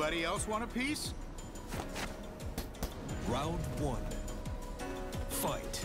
Anybody else want a piece? Round one. Fight.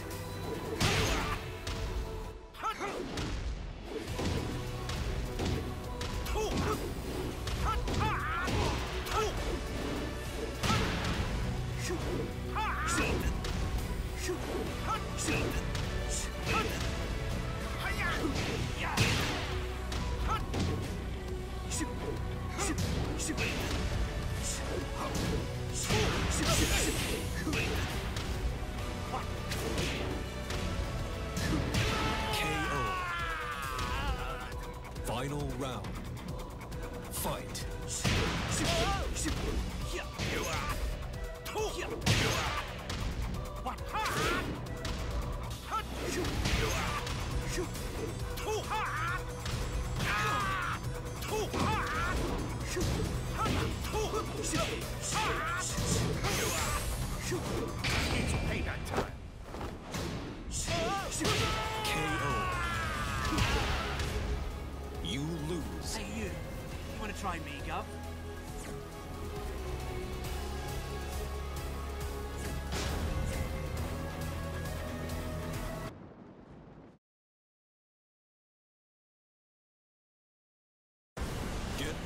Final round. Fight. Oh!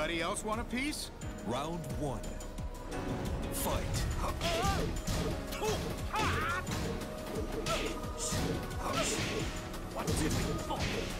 Anybody else want a piece? Round one. Fight. One, two, three,